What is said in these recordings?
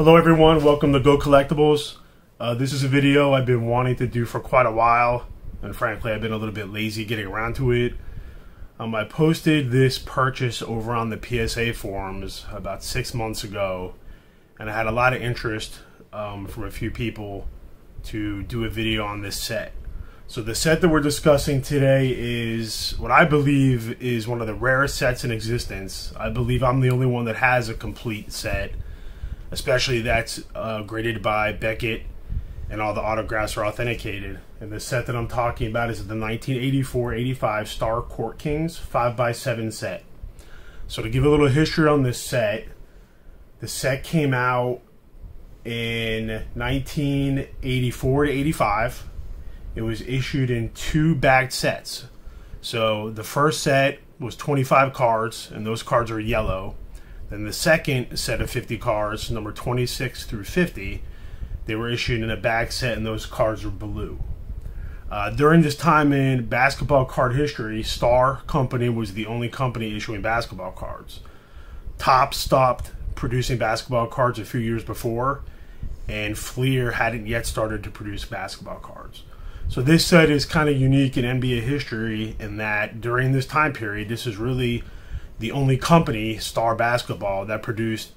Hello everyone, welcome to GOAT Collectibles. Uh, this is a video I've been wanting to do for quite a while, and frankly I've been a little bit lazy getting around to it. Um, I posted this purchase over on the PSA forums about six months ago, and I had a lot of interest um, from a few people to do a video on this set. So the set that we're discussing today is what I believe is one of the rarest sets in existence. I believe I'm the only one that has a complete set, especially that's uh, graded by Beckett and all the autographs are authenticated. And the set that I'm talking about is the 1984-85 Star Court Kings 5x7 set. So to give a little history on this set, the set came out in 1984 to 85 it was issued in two bagged sets. So the first set was 25 cards, and those cards are yellow. Then the second set of 50 cards, number 26 through 50, they were issued in a back set, and those cards were blue. Uh, during this time in basketball card history, Star Company was the only company issuing basketball cards. Topps stopped producing basketball cards a few years before, and Fleer hadn't yet started to produce basketball cards. So this set is kind of unique in NBA history in that during this time period, this is really the only company, Star Basketball, that produced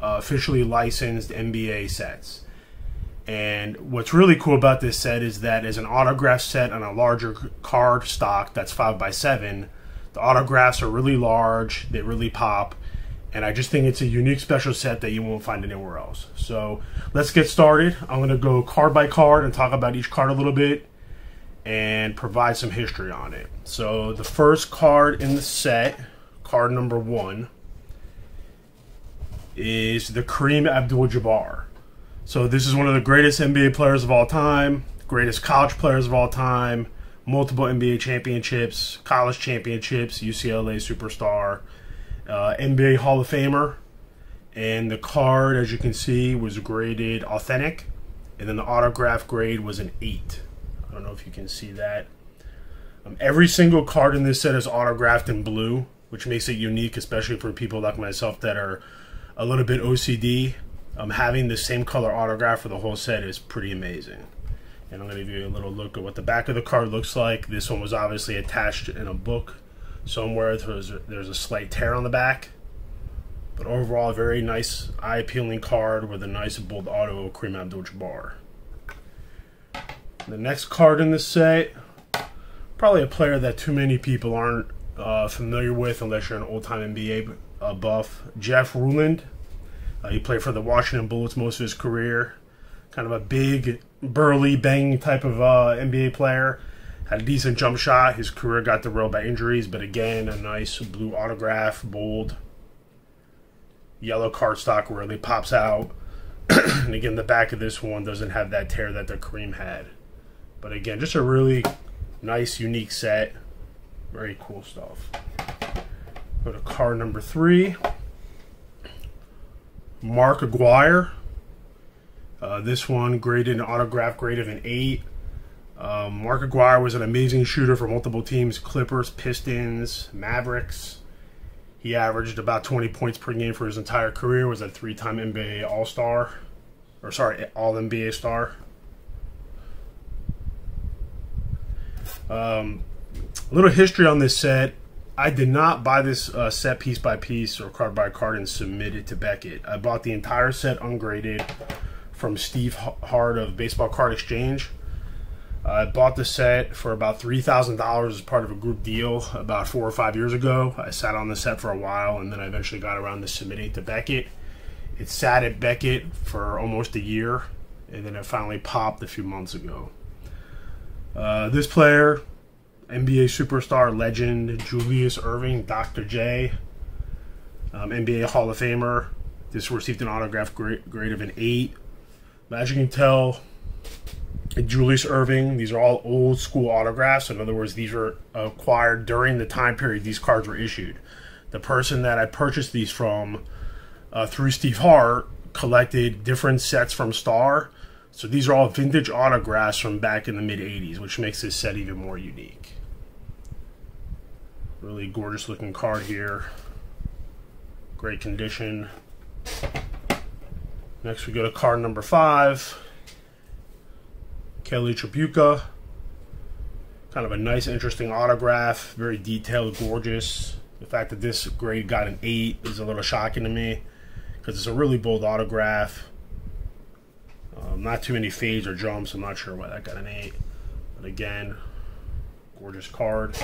uh, officially licensed NBA sets. And what's really cool about this set is that as an autograph set on a larger card stock that's 5x7, the autographs are really large, they really pop, and I just think it's a unique special set that you won't find anywhere else. So let's get started. I'm going to go card by card and talk about each card a little bit and provide some history on it. So the first card in the set, card number one, is the Kareem Abdul-Jabbar. So this is one of the greatest NBA players of all time, greatest college players of all time, multiple NBA championships, college championships, UCLA superstar, uh, NBA Hall of Famer. And the card, as you can see, was graded authentic. And then the autograph grade was an 8 I don't know if you can see that. Um, every single card in this set is autographed in blue, which makes it unique, especially for people like myself that are a little bit OCD. Um, having the same color autograph for the whole set is pretty amazing. And I'm going to give you a little look at what the back of the card looks like. This one was obviously attached in a book somewhere. There's a, there's a slight tear on the back. But overall, a very nice, eye-appealing card with a nice bold auto Kareem Abdul-Jabbar. The next card in the set, probably a player that too many people aren't uh, familiar with unless you're an old-time NBA uh, buff. Jeff Ruland. Uh, he played for the Washington Bullets most of his career. Kind of a big, burly, banging type of uh, NBA player. Had a decent jump shot. His career got derailed by injuries, but again, a nice blue autograph, bold, yellow cardstock really pops out. and again, the back of this one doesn't have that tear that the Kareem had. But again, just a really nice, unique set. Very cool stuff. Go to card number three. Mark Aguirre. Uh, this one graded an autograph grade of an 8. Um, Mark Aguirre was an amazing shooter for multiple teams Clippers, Pistons, Mavericks. He averaged about 20 points per game for his entire career, was a three time NBA All Star, or sorry, All NBA star. Um, a little history on this set. I did not buy this uh, set piece by piece or card by card and submit it to Beckett. I bought the entire set ungraded from Steve Hart of Baseball Card Exchange. I bought the set for about $3,000 as part of a group deal about four or five years ago. I sat on the set for a while and then I eventually got around to submitting it to Beckett. It sat at Beckett for almost a year and then it finally popped a few months ago. Uh, this player, NBA superstar legend Julius Erving, Dr. J, um, NBA Hall of Famer. This received an autograph grade, grade of an 8. As you can tell, Julius Erving, these are all old school autographs. In other words, these were acquired during the time period these cards were issued. The person that I purchased these from uh, through Steve Hart collected different sets from Star so these are all vintage autographs from back in the mid 80s, which makes this set even more unique. Really gorgeous looking card here. Great condition. Next, we go to card number five. Kelly Tripucka. Kind of a nice, interesting autograph. Very detailed, gorgeous. The fact that this grade got an 8 is a little shocking to me because it's a really bold autograph. Um, not too many fades or jumps. I'm not sure why that got an 8. But again, gorgeous card.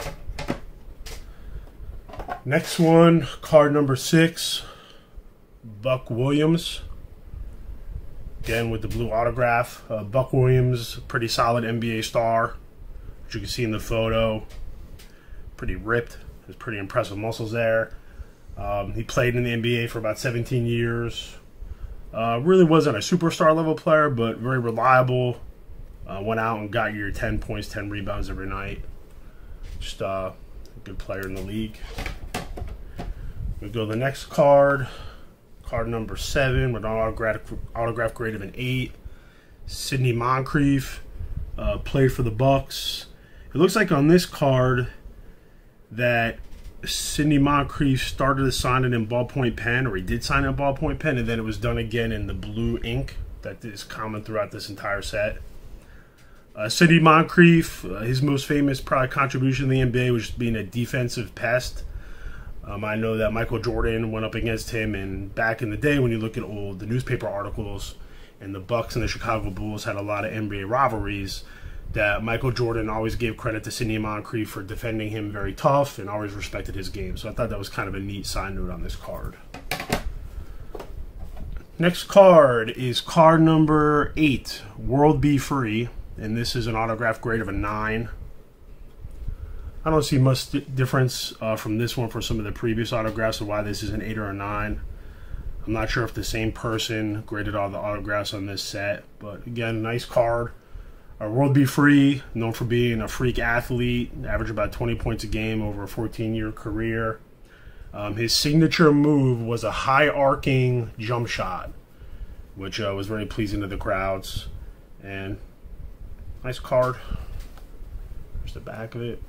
Next one, card number 6. Buck Williams. Again, with the blue autograph. Uh, Buck Williams, pretty solid NBA star. As you can see in the photo, pretty ripped. There's pretty impressive muscles there. Um, he played in the NBA for about 17 years. Uh, really wasn't a superstar level player, but very reliable. Uh, went out and got your 10 points, 10 rebounds every night. Just uh, a good player in the league. We go to the next card. Card number seven with an autograph, autograph grade of an eight. Sidney Moncrief uh, played for the Bucks. It looks like on this card that Sidney Moncrief started to sign it in ballpoint pen, or he did sign it in ballpoint pen, and then it was done again in the blue ink that is common throughout this entire set. Uh, Sidney Moncrief, uh, his most famous probably contribution in the NBA was being a defensive pest. Um, I know that Michael Jordan went up against him, and back in the day, when you look at old the newspaper articles, and the Bucks and the Chicago Bulls had a lot of NBA rivalries. That Michael Jordan always gave credit to Sidney Moncrief for defending him very tough and always respected his game. So I thought that was kind of a neat side note on this card. Next card is card number eight, World B Free, and this is an autograph grade of a nine. I don't see much difference uh, from this one for some of the previous autographs of why this is an 8 or a 9. I'm not sure if the same person graded all the autographs on this set, but again, nice card. Uh, World B Free, known for being a freak athlete, averaged about 20 points a game over a 14 year career. Um, his signature move was a high arcing jump shot, which uh, was very pleasing to the crowds. And nice card. There's the back of it.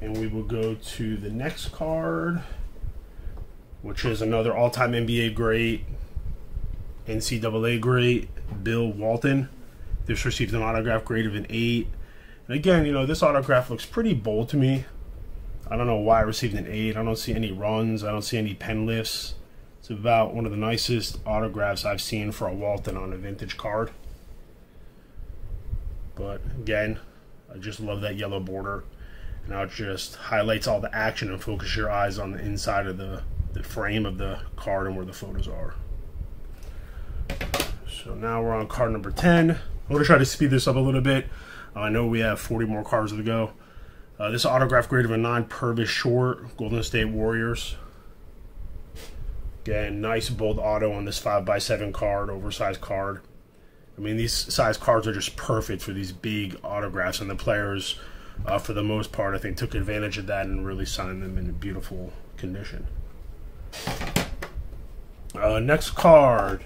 And we will go to the next card, which is another all time NBA great, NCAA great, Bill Walton. This received an autograph grade of an 8. And again, you know, this autograph looks pretty bold to me. I don't know why I received an 8. I don't see any runs, I don't see any pen lifts. It's about one of the nicest autographs I've seen for a Walton on a vintage card. But again, I just love that yellow border. Now it just highlights all the action and focus your eyes on the inside of the, the frame of the card and where the photos are. So now we're on card number 10. I'm going to try to speed this up a little bit. Uh, I know we have 40 more cards to go. Uh, this autograph grade of a 9 Purvis Short, Golden State Warriors. Again, nice bold auto on this 5x7 card, oversized card. I mean, these size cards are just perfect for these big autographs, and the players uh, for the most part, I think took advantage of that and really signed them in beautiful condition. Uh, next card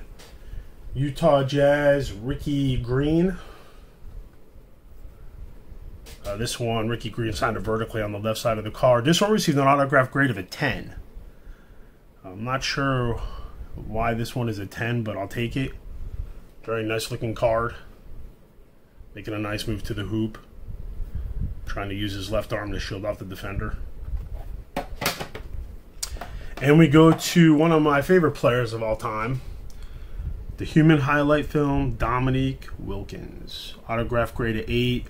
Utah Jazz, Rickey Green. Uh, this one, Rickey Green signed it vertically on the left side of the card. This one received an autograph grade of a 10. I'm not sure why this one is a 10, but I'll take it. Very nice looking card. Making a nice move to the hoop trying to use his left arm to shield off the defender. And we go to one of my favorite players of all time, the human highlight film, Dominique Wilkins. Autograph grade of 8.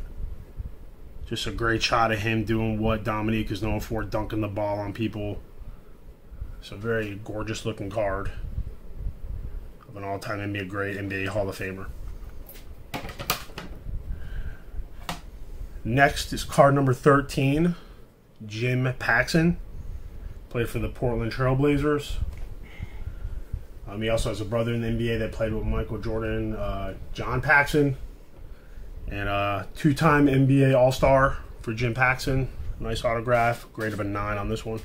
Just a great shot of him doing what Dominique is known for, dunking the ball on people. It's a very gorgeous looking card of an all time NBA great NBA Hall of Famer. Next is card number 13, Jim Paxson. Played for the Portland Trailblazers. Um, he also has a brother in the NBA that played with Michael Jordan, uh, John Paxson. And a two time NBA All Star for Jim Paxson. Nice autograph. Grade of a 9 on this one.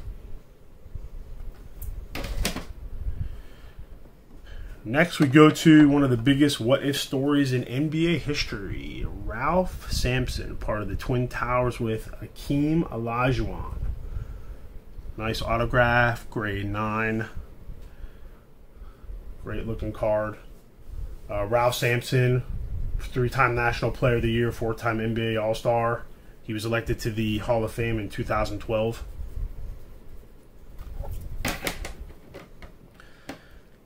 Next, we go to one of the biggest what if stories in NBA history. Ralph Sampson, part of the Twin Towers with Hakeem Olajuwon. Nice autograph, grade 9. Great looking card. Uh, Ralph Sampson, three time National Player of the Year, four time NBA All Star. He was elected to the Hall of Fame in 2012.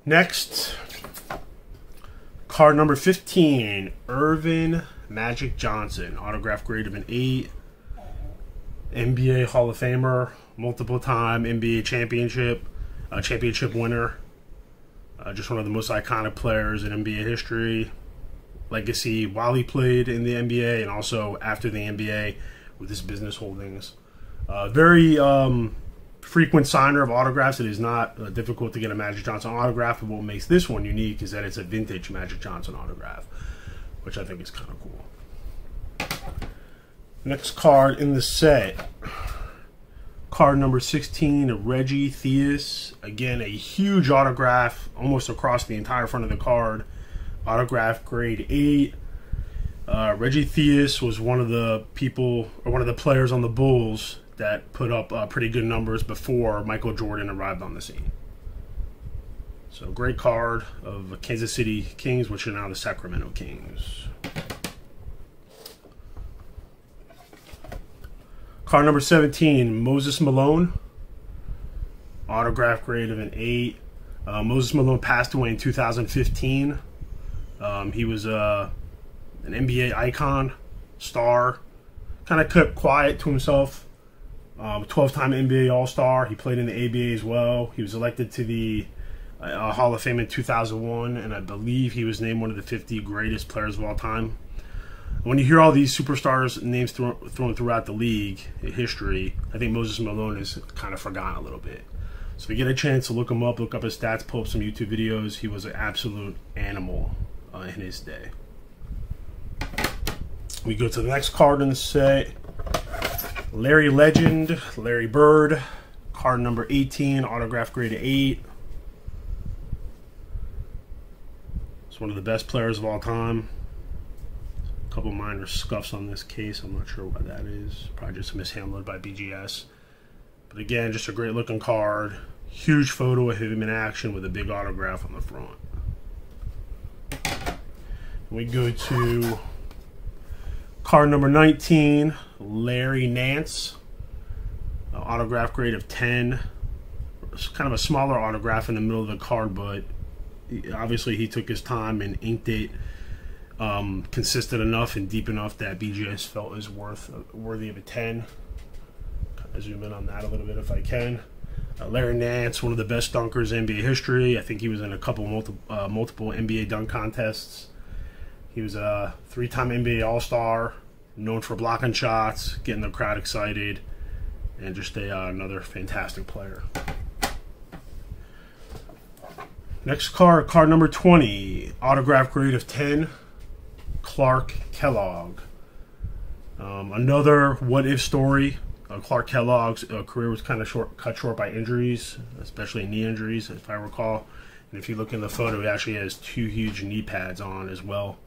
Next, card number 15, Earvin Magic Johnson, autograph grade of an 8. NBA Hall of Famer, multiple time NBA championship, championship winner. Uh, just one of the most iconic players in NBA history. Legacy while he played in the NBA and also after the NBA with his business holdings. Uh, very um, frequent signer of autographs. It is not uh, difficult to get a Magic Johnson autograph. And what makes this one unique is that it's a vintage Magic Johnson autograph, which I think is kind of cool. Next card in the set. Card number 16, Reggie Theus. Again, a huge autograph almost across the entire front of the card. Autograph grade 8. Uh, Reggie Theus was one of the people, or one of the players on the Bulls that put up uh, pretty good numbers before Michael Jordan arrived on the scene. So, great card of Kansas City Kings, which are now the Sacramento Kings. Card number 17, Moses Malone. Autograph grade of an 8. Uh, Moses Malone passed away in 2015. Um, he was uh, an NBA icon, star. Kind of kept quiet to himself. 12-time um, NBA All-Star. He played in the ABA as well. He was elected to the uh, Hall of Fame in 2001, and I believe he was named one of the 50 greatest players of all time when you hear all these superstars names thrown, thrown throughout the league history, I think Moses Malone is kind of forgotten a little bit. So if you get a chance to look him up, look up his stats, pull up some YouTube videos, he was an absolute animal uh, in his day. We go to the next card in the set. Larry Legend, Larry Bird, card number 18, autograph grade 8. It's one of the best players of all time A couple minor scuffs on this case. I'm not sure what that is. Probably just mishandled by BGS. But again, just a great looking card. Huge photo of him in action with a big autograph on the front. We go to card number 19, Larry Nance. autograph grade of 10. It's kind of a smaller autograph in the middle of the card, but obviously he took his time and inked it um, consistent enough and deep enough that BGS felt is worth worthy of a 10. Kind of zoom in on that a little bit if I can. Uh, Larry Nance, one of the best dunkers in NBA history. I think he was in a couple multi, uh, multiple NBA dunk contests. He was a three-time NBA All-Star, known for blocking shots, getting the crowd excited, and just a, uh, another fantastic player. Next card, card number 20, autograph grade of 10. Clark Kellogg. Um, another what if story. Uh, Clark Kellogg's uh, career was kind of short, cut short by injuries, especially knee injuries, if I recall. And if you look in the photo, he actually has two huge knee pads on as well.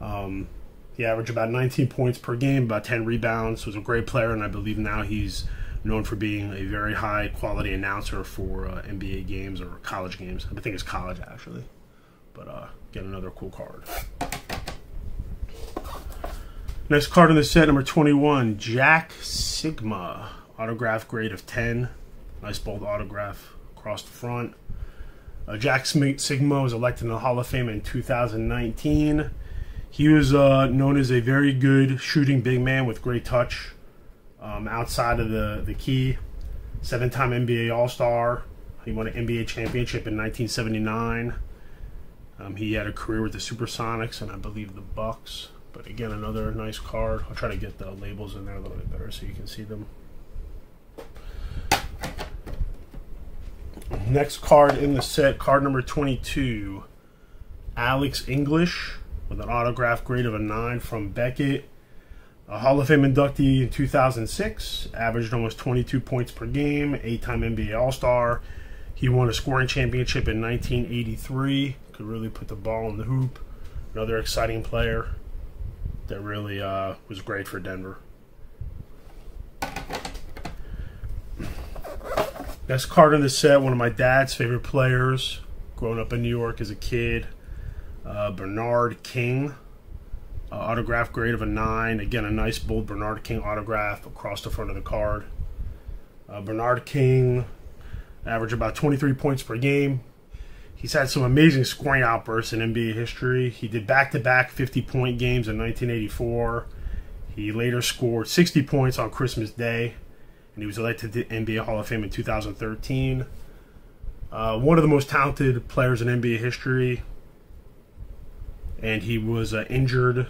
Um, he averaged about 19 points per game, about 10 rebounds. Was a great player, and I believe now he's known for being a very high quality announcer for uh, NBA games or college games. I think it's college actually. But uh, get another cool card. Next card in the set, number 21, Jack Sikma. Autograph grade of 10. Nice bold autograph across the front. Uh, Jack Sikma was elected in the Hall of Fame in 2019. He was uh, known as a very good shooting big man with great touch um, outside of the, the key. Seven time NBA All Star. He won an NBA championship in 1979. Um, he had a career with the Supersonics and I believe the Bucks. But again, another nice card. I'll try to get the labels in there a little bit better so you can see them. Next card in the set, card number 22, Alex English with an autograph grade of a 9 from Beckett. A Hall of Fame inductee in 2006, averaged almost 22 points per game, eight time NBA All Star. He won a scoring championship in 1983, could really put the ball in the hoop. Another exciting player that really uh, was great for Denver. Next card in the set, one of my dad's favorite players, growing up in New York as a kid. Uh, Bernard King, uh, autograph grade of a 9. Again, a nice bold Bernard King autograph across the front of the card. Uh, Bernard King averaged about 23 points per game. He's had some amazing scoring outbursts in NBA history. He did back to back 50 point games in 1984. He later scored 60 points on Christmas Day, and he was elected to the NBA Hall of Fame in 2013. Uh, one of the most talented players in NBA history, and he was uh, injured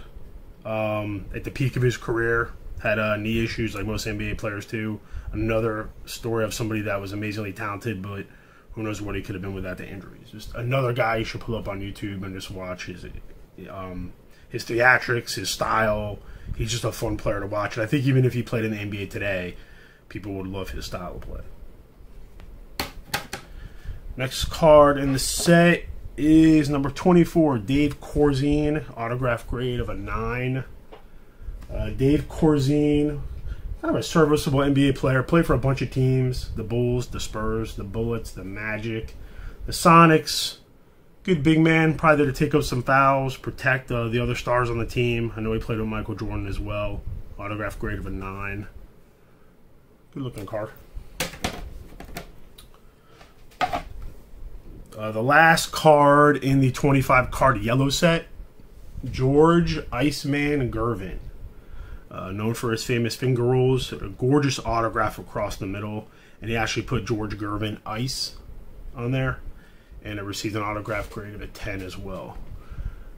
um, at the peak of his career. Had uh, knee issues like most NBA players too. Another story of somebody that was amazingly talented, but who knows what he could have been without the injuries. Just another guy you should pull up on YouTube and just watch his um, his theatrics, his style. He's just a fun player to watch. And I think even if he played in the NBA today, people would love his style of play. Next card in the set is number 24, Dave Corzine, autograph grade of a 9. Uh, Dave Corzine, kind of a serviceable NBA player, played for a bunch of teams the Bulls, the Spurs, the Bullets, the Magic, the Sonics. Good big man, probably there to take up some fouls, protect uh, the other stars on the team. I know he played with Michael Jordan as well. Autograph grade of a 9. Good looking card. Uh, the last card in the 25 card yellow set George Iceman Gervin. Uh, known for his famous finger rolls, a gorgeous autograph across the middle, and he actually put George Gervin Ice on there, and it received an autograph grade of a 10 as well.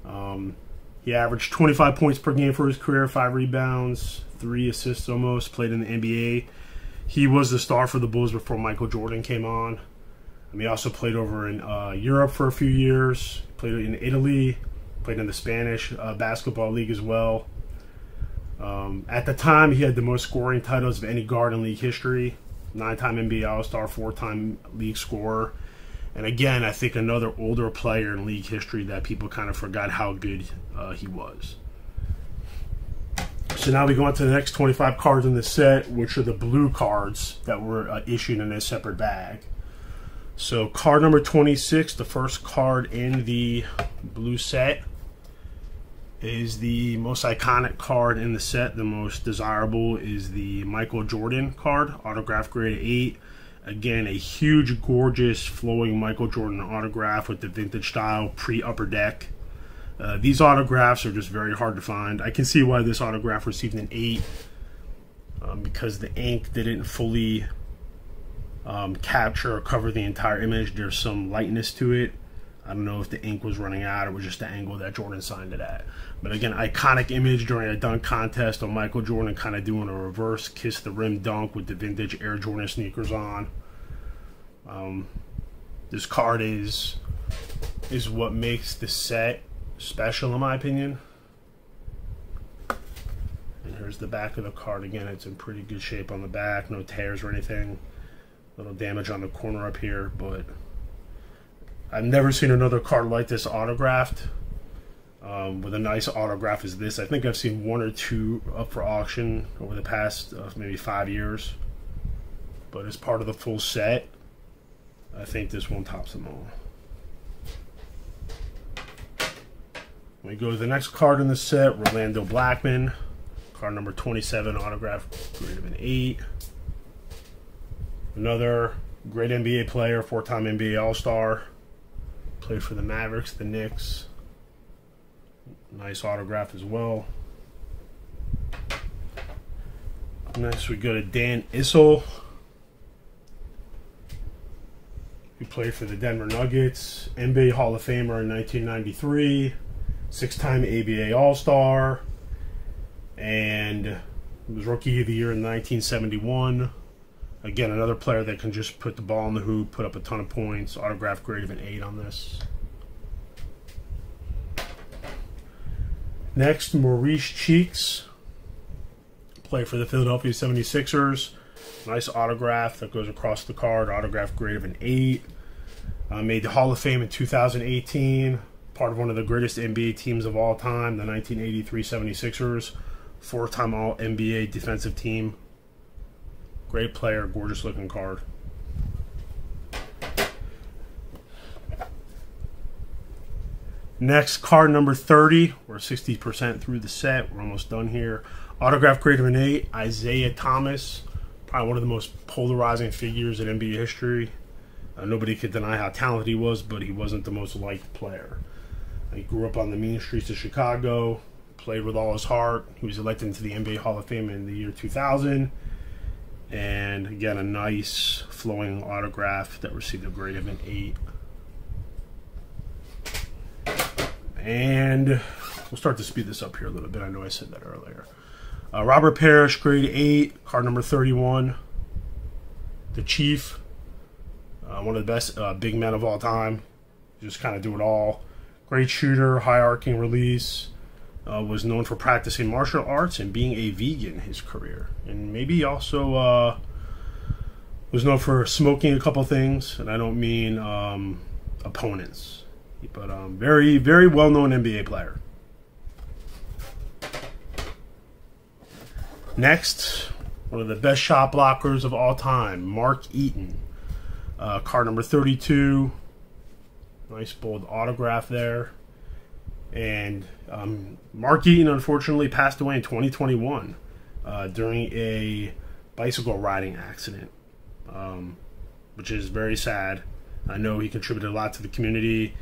Um, he averaged 25 points per game for his career, five rebounds, three assists almost, played in the NBA. He was the star for the Bulls before Michael Jordan came on. He also played over in uh, Europe for a few years, played in Italy, played in the Spanish uh, basketball league as well. Um, at the time, he had the most scoring titles of any guard in league history nine time NBA All Star, four time league scorer. And again, I think another older player in league history that people kind of forgot how good uh, he was. So now we go on to the next 25 cards in the set, which are the blue cards that were uh, issued in a separate bag. So card number 26, the first card in the blue set is the most iconic card in the set. The most desirable is the Michael Jordan card, autograph grade 8. Again, a huge, gorgeous, flowing Michael Jordan autograph with the vintage style pre upper deck. Uh, these autographs are just very hard to find. I can see why this autograph received an 8 um, because the ink didn't fully um, capture or cover the entire image. There's some lightness to it. I don't know if the ink was running out or was just the angle that Jordan signed it at. But again, iconic image during a dunk contest of Michael Jordan kind of doing a reverse kiss the rim dunk with the vintage Air Jordan sneakers on. Um, this card is is what makes the set special in my opinion. And here's the back of the card again. It's in pretty good shape on the back, no tears or anything. Little damage on the corner up here, but I've never seen another card like this autographed um, with a nice autograph as this. I think I've seen one or two up for auction over the past uh, maybe five years. But as part of the full set, I think this one tops them all. We go to the next card in the set, Rolando Blackman. Card number 27, autograph grade of an 8. Another great NBA player, four-time NBA All-Star. Played for the Mavericks, the Knicks, Nice autograph as well. Next, we go to Dan Issel. He played for the Denver Nuggets, NBA Hall of Famer in 1993, six time ABA All Star, and was Rookie of the Year in 1971. Again, another player that can just put the ball in the hoop, put up a ton of points, autograph grade of an 8 on this. Next, Maurice Cheeks. Play for the Philadelphia 76ers. Nice autograph that goes across the card. Autograph grade of an 8. Uh, made the Hall of Fame in 2018. Part of one of the greatest NBA teams of all time, the 1983 76ers. Four time All NBA defensive team. Great player, gorgeous looking card. Next, card number 30. We're 60% through the set. We're almost done here. Autograph grade of an 8, Isiah Thomas. Probably one of the most polarizing figures in NBA history. Uh, nobody could deny how talented he was, but he wasn't the most liked player. He grew up on the mean streets of Chicago, played with all his heart. He was elected into the NBA Hall of Fame in the year 2000. And again, a nice flowing autograph that received a grade of an 8. And we'll start to speed this up here a little bit. I know I said that earlier. Uh, Robert Parish, grade 8, card number 31. The Chief, uh, one of the best uh, big men of all time. Just kind of do it all. Great shooter, high arcing release. Uh, was known for practicing martial arts and being a vegan his career. And maybe also uh, was known for smoking a couple things. And I don't mean um, opponents. But um, very, very well known NBA player. Next, one of the best shot blockers of all time, Mark Eaton. Uh, card number 32. Nice bold autograph there. And um, Mark Eaton unfortunately passed away in 2021 uh, during a bicycle riding accident, um, which is very sad. I know he contributed a lot to the community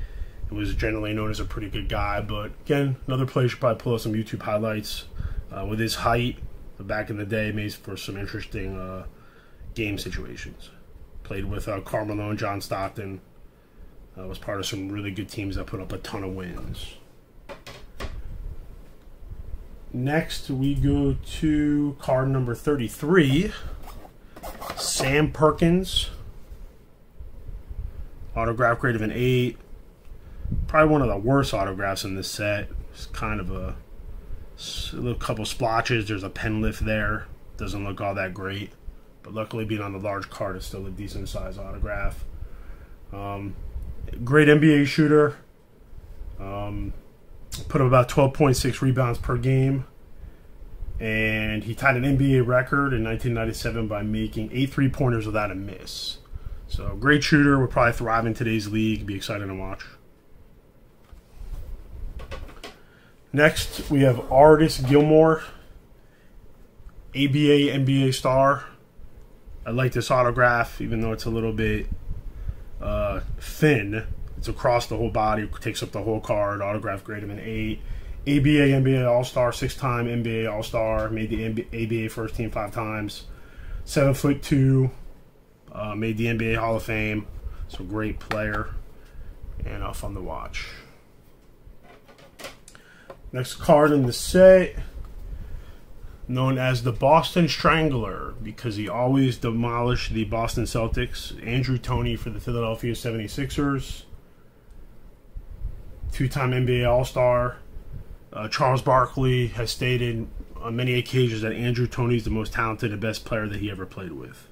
was generally known as a pretty good guy. But again, another player should probably pull up some YouTube highlights. Uh, with his height, back in the day, made for some interesting uh, game situations. Played with uh, Karl Malone and John Stockton. Uh, was part of some really good teams that put up a ton of wins. Next, we go to card number 33. Sam Perkins. Autograph grade of an 8 probably one of the worst autographs in this set. It's kind of a, a little couple splotches. There's a pen lift there. Doesn't look all that great. But luckily, being on the large card, it's still a decent size autograph. Um, great NBA shooter. Um, put up about 12.6 rebounds per game. And he tied an NBA record in 1997 by making eight three pointers without a miss. So, great shooter. Would probably thrive in today's league. Be exciting to watch. Next, we have Artis Gilmore, ABA NBA star. I like this autograph, even though it's a little bit uh, thin. It's across the whole body, takes up the whole card. Autograph grade of an eight. ABA NBA All Star, six time NBA All Star, made the NBA first team five times. Seven foot two, uh, made the NBA Hall of Fame. So great player and uh, fun to watch. Next card in the set, known as the Boston Strangler, because he always demolished the Boston Celtics. Andrew Toney for the Philadelphia 76ers. Two time NBA All Star. Uh, Charles Barkley has stated on many occasions that Andrew Toney is the most talented and best player that he ever played with.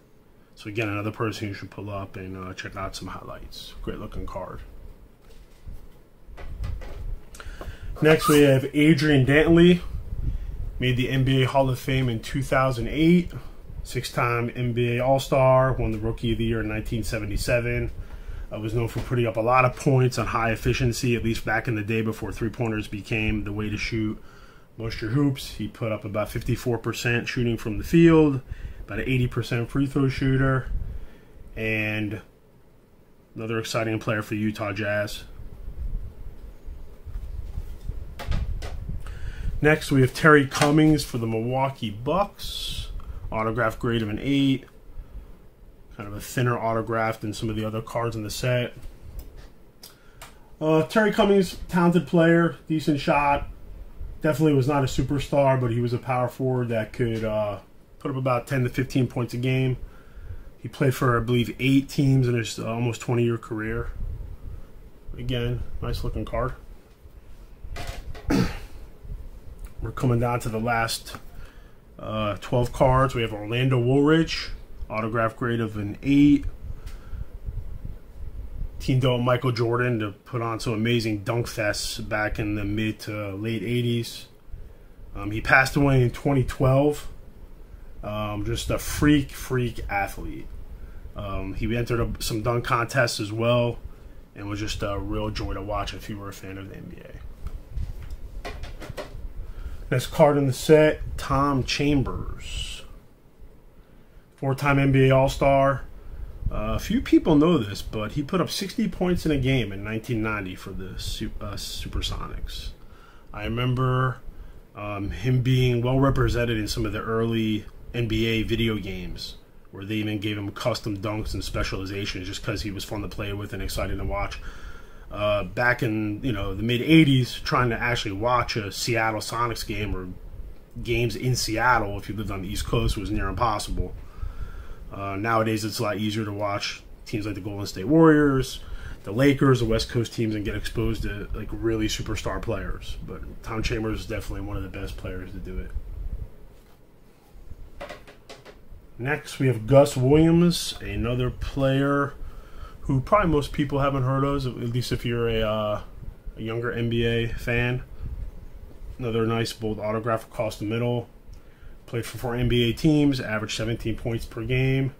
So, again, another person you should pull up and uh, check out some highlights. Great looking card. Next, we have Adrian Dantley, made the NBA Hall of Fame in 2008, six time NBA All Star, won the Rookie of the Year in 1977. Uh, was known for putting up a lot of points on high efficiency, at least back in the day before three pointers became the way to shoot most of your hoops. He put up about 54% shooting from the field, about an 80% free throw shooter, and another exciting player for Utah Jazz. Next, we have Terry Cummings for the Milwaukee Bucks. Autograph grade of an 8. Kind of a thinner autograph than some of the other cards in the set. Uh, Terry Cummings, talented player, decent shot. Definitely was not a superstar, but he was a power forward that could uh, put up about 10 to 15 points a game. He played for, I believe, eight teams in his uh, almost 20 year career. Again, nice looking card. We're coming down to the last uh, 12 cards. We have Orlando Woolridge, autograph grade of an 8. Teamed up Michael Jordan to put on some amazing dunk fests back in the mid to late 80s. Um, he passed away in 2012. Um, just a freak, freak athlete. Um, he entered a, some dunk contests as well. and was just a real joy to watch if you were a fan of the NBA. Next card in the set, Tom Chambers. Four time NBA All Star. Uh, few people know this, but he put up 60 points in a game in 1990 for the uh, Supersonics. I remember um, him being well represented in some of the early NBA video games where they even gave him custom dunks and specializations just because he was fun to play with and exciting to watch. Uh, back in you know the mid '80s, trying to actually watch a Seattle Sonics game or games in Seattle if you lived on the East Coast was near impossible. Uh, nowadays, it's a lot easier to watch teams like the Golden State Warriors, the Lakers, the West Coast teams, and get exposed to like really superstar players. But Tom Chambers is definitely one of the best players to do it. Next, we have Gus Williams, another player who probably most people haven't heard of, at least if you're a, uh, a younger NBA fan. Another nice bold autograph across the middle. Played for four NBA teams, averaged 17 points per game,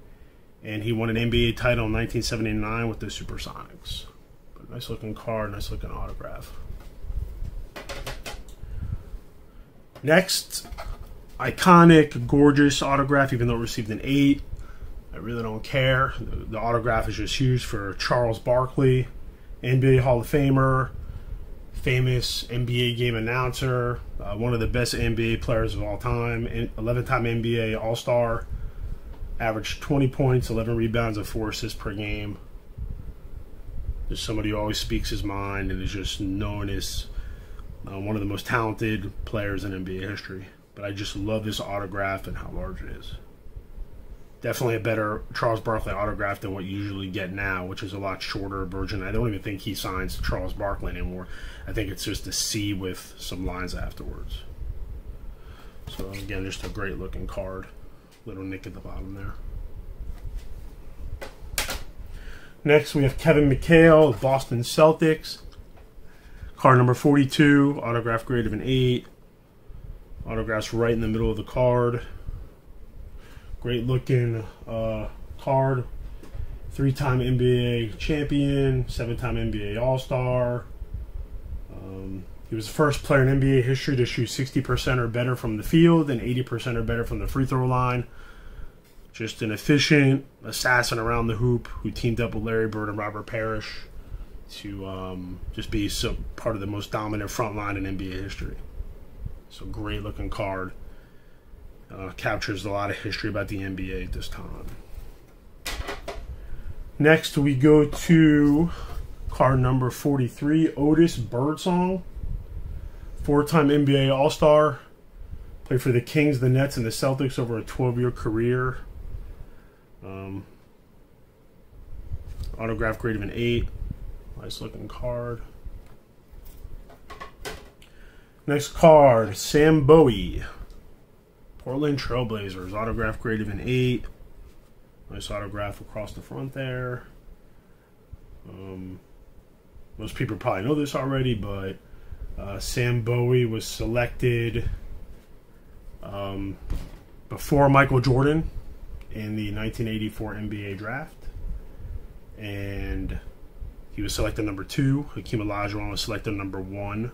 and he won an NBA title in 1979 with the Supersonics. But nice looking card, nice looking autograph. Next, iconic, gorgeous autograph, even though it received an 8. I really don't care. The, the autograph is just huge for Charles Barkley, NBA Hall of Famer, famous NBA game announcer, uh, one of the best NBA players of all time, 11 time NBA All Star, averaged 20 points, 11 rebounds, and 4 assists per game. There's somebody who always speaks his mind and is just known as uh, one of the most talented players in NBA history but I just love this autograph and how large it is. Definitely a better Charles Barkley autograph than what you usually get now, which is a lot shorter version. I don't even think he signs Charles Barkley anymore. I think it's just a C with some lines afterwards. So again, just a great looking card. Little nick at the bottom there. Next, we have Kevin McHale, Boston Celtics. Card number 42, autograph grade of an 8. Autographs right in the middle of the card. Great looking uh, card. Three time NBA champion, seven time NBA All Star. Um, he was the first player in NBA history to shoot 60% or better from the field and 80% or better from the free throw line. Just an efficient assassin around the hoop who teamed up with Larry Bird and Robert Parish to um, just be so part of the most dominant front line in NBA history. So great looking card. Uh, captures a lot of history about the NBA at this time. Next, we go to card number 43, Otis Birdsong. Four time NBA All Star. Played for the Kings, the Nets, and the Celtics over a 12 year career. Um, autograph grade of an 8. Nice looking card. Next card, Sam Bowie. Portland Trailblazers. Autograph grade of an 8. Nice autograph across the front there. Um, most people probably know this already, but uh, Sam Bowie was selected um, before Michael Jordan in the 1984 NBA draft. And he was selected number two. Hakeem Olajuwon was selected number one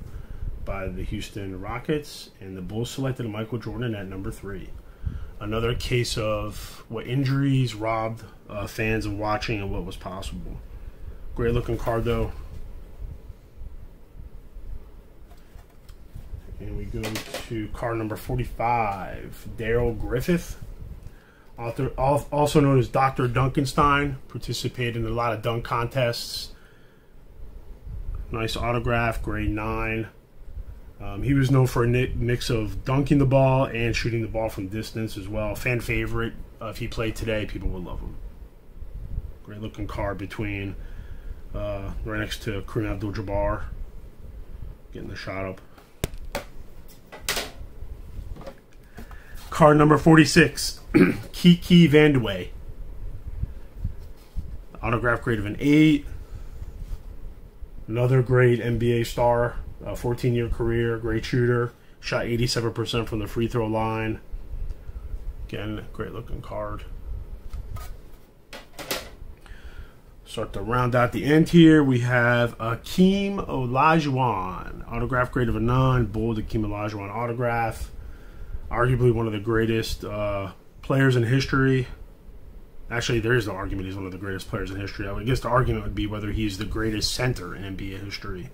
by the Houston Rockets, and the Bulls selected Michael Jordan at number three. Another case of what injuries robbed uh, fans of watching and what was possible. Great looking card though. And we go to card number 45, Darrell Griffith. Author, also known as Dr. Dunkenstein, participated in a lot of dunk contests. Nice autograph, grade 9. Um, he was known for a mix of dunking the ball and shooting the ball from distance as well. Fan favorite. Uh, if he played today, people would love him. Great looking card between uh, right next to Kareem Abdul-Jabbar. Getting the shot up. Card number 46, Kiki Vandeweghe. Autograph grade of an 8. Another great NBA star a 14 year career, great shooter, shot 87% from the free throw line. Again, great looking card. Start to round out the end here. We have Hakeem Olajuwon, autograph grade of a nine, bold Hakeem Olajuwon autograph. Arguably one of the greatest uh, players in history. Actually, there is no argument he's one of the greatest players in history. I guess the argument would be whether he's the greatest center in NBA history.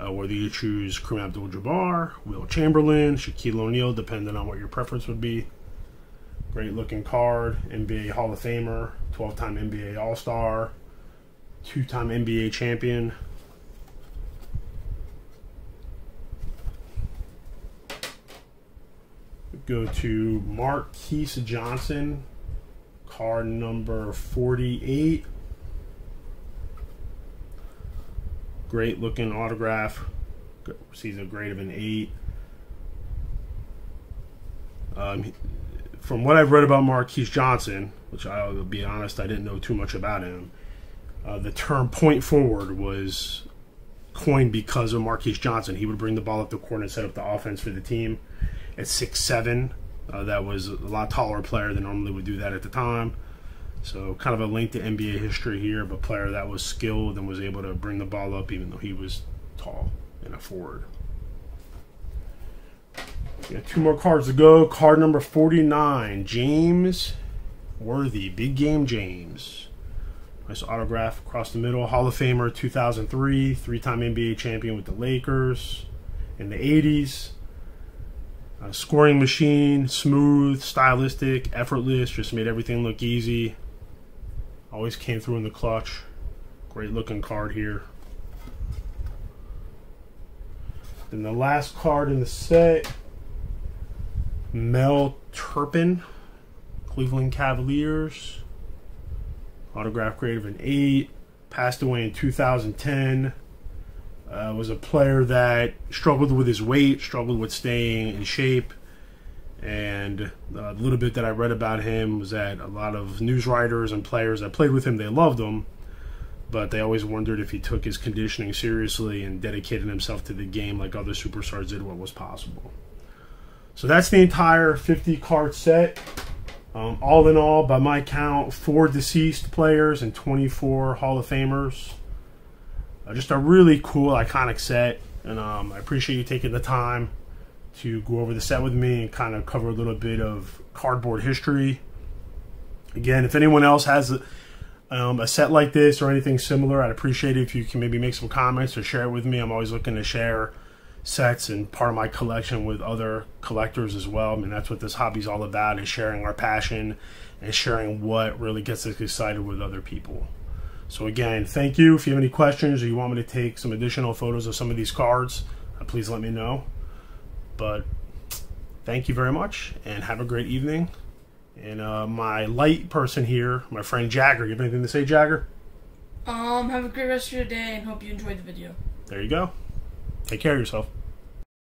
Uh, whether you choose Kareem Abdul-Jabbar, Wilt Chamberlain, Shaquille O'Neal, depending on what your preference would be. Great looking card, NBA Hall of Famer, 12-time NBA All-Star, two-time NBA champion. Go to Marques Johnson, card number 48. Great looking autograph. Sees a grade of an 8. Um, from what I've read about Marques Johnson, which I'll be honest, I didn't know too much about him, uh, the term point forward was coined because of Marques Johnson. He would bring the ball up the court and set up the offense for the team. At six seven, uh, that was a lot taller player than normally would do that at the time. So kind of a link to NBA history here a player that was skilled and was able to bring the ball up even though he was tall and a forward. Got two more cards to go. Card number 49, James Worthy. Big game James. Nice autograph across the middle. Hall of Famer 2003, three-time NBA champion with the Lakers in the 80s. A uh, scoring machine, smooth, stylistic, effortless, just made everything look easy. Always came through in the clutch. Great looking card here. Then the last card in the set, Mel Turpin, Cleveland Cavaliers. Autograph grade of an 8. Passed away in 2010. Uh, was a player that struggled with his weight, struggled with staying in shape. And the little bit that I read about him was that a lot of news writers and players that played with him, they loved him, but they always wondered if he took his conditioning seriously and dedicated himself to the game like other superstars did what was possible. So that's the entire 50 card set. Um, all in all, by my count, four deceased players and 24 Hall of Famers. Uh, just a really cool, iconic set, and um, I appreciate you taking the time to go over the set with me and kind of cover a little bit of cardboard history. Again, if anyone else has a, um, a set like this or anything similar, I'd appreciate it if you can maybe make some comments or share it with me. I'm always looking to share sets and part of my collection with other collectors as well. I mean, that's what this hobby is all about: is sharing our passion and sharing what really gets us excited with other people. So again, thank you. If you have any questions or you want me to take some additional photos of some of these cards, uh, please let me know. But thank you very much and have a great evening. And uh, my light person here, my friend Jagger, you have anything to say, Jagger? Um, have a great rest of your day and hope you enjoyed the video. There you go. Take care of yourself.